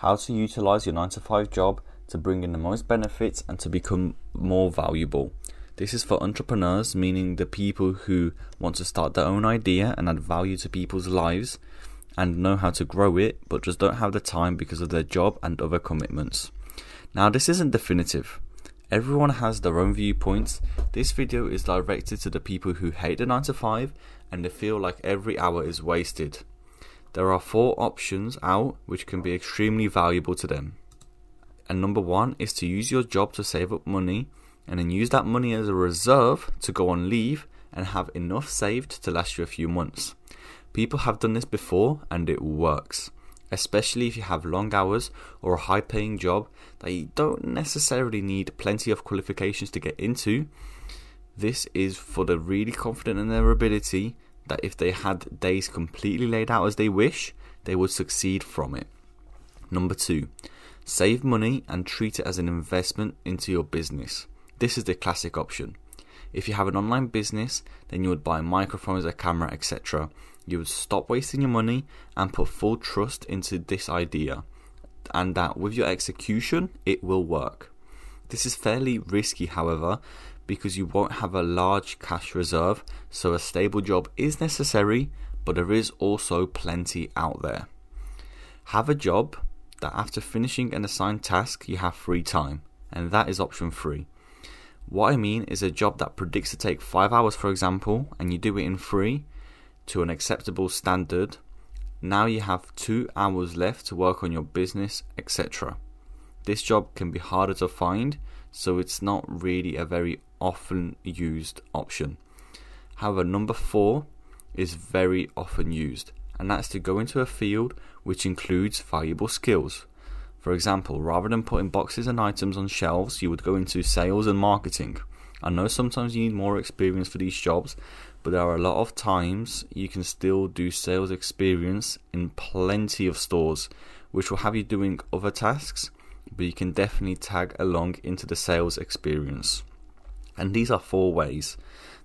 how to utilize your 9 to 5 job to bring in the most benefits and to become more valuable. This is for entrepreneurs, meaning the people who want to start their own idea and add value to people's lives and know how to grow it, but just don't have the time because of their job and other commitments. Now, this isn't definitive. Everyone has their own viewpoints. This video is directed to the people who hate the 9 to 5 and they feel like every hour is wasted. There are four options out which can be extremely valuable to them. And number one is to use your job to save up money and then use that money as a reserve to go on leave and have enough saved to last you a few months. People have done this before and it works, especially if you have long hours or a high paying job that you don't necessarily need plenty of qualifications to get into. This is for the really confident in their ability that if they had days completely laid out as they wish, they would succeed from it. Number two, save money and treat it as an investment into your business. This is the classic option. If you have an online business, then you would buy microphones, a camera, etc. You would stop wasting your money and put full trust into this idea, and that with your execution, it will work. This is fairly risky, however, because you won't have a large cash reserve, so a stable job is necessary, but there is also plenty out there. Have a job that after finishing an assigned task, you have free time, and that is option three. What I mean is a job that predicts to take 5 hours, for example, and you do it in free to an acceptable standard. Now you have 2 hours left to work on your business, etc. This job can be harder to find, so it's not really a very often used option. However, number 4 is very often used, and that's to go into a field which includes valuable skills. For example, rather than putting boxes and items on shelves, you would go into sales and marketing. I know sometimes you need more experience for these jobs, but there are a lot of times you can still do sales experience in plenty of stores, which will have you doing other tasks, but you can definitely tag along into the sales experience. And these are four ways.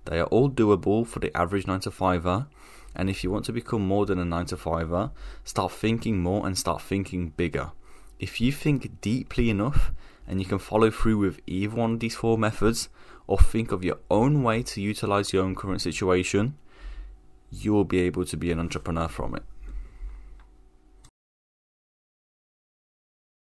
They are all doable for the average 9 to 5er. And if you want to become more than a 9 to 5er, start thinking more and start thinking bigger if you think deeply enough and you can follow through with either one of these four methods or think of your own way to utilize your own current situation, you will be able to be an entrepreneur from it.